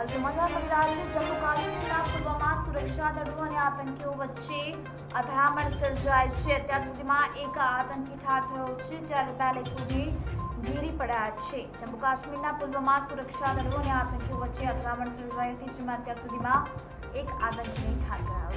હાલ સમાચાર મળી રહ્યા છે. જમ્મુ કાશ્મીરના પૂર્વમાં સુરક્ષા દળો અને આતંકીઓ વચ્ચે અથડામણ સર્જાય છે. અત્યાર સુધીમાં એક આતંકી ઠાર થયો છે, જ્યારે બે લોકોને ઘેરી પડ્યા છે. જમ્મુ કાશ્મીરના પૂર્વમાં સુરક્ષા દળો અને આતંકીઓ વચ્ચે અથડામણ સર્જાઈ હતી, જેમાં અત્યાર સુધીમાં એક આતંકીને ઠાર કરાયો